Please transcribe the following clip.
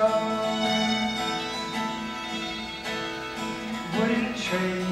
shore. Wouldn't trade.